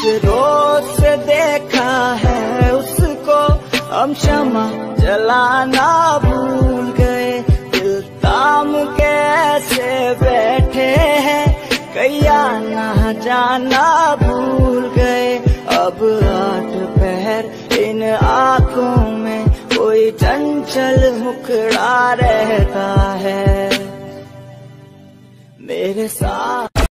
जिस रोज से देखा है उसको हम क्षमा जलाना भूल गए। दिल ताम कैसे बैठे हैं कैया ना जाना भूल गए। अब आठ पहर इन आँखों में कोई चंचल मुखड़ा रहता है। मेरे साथ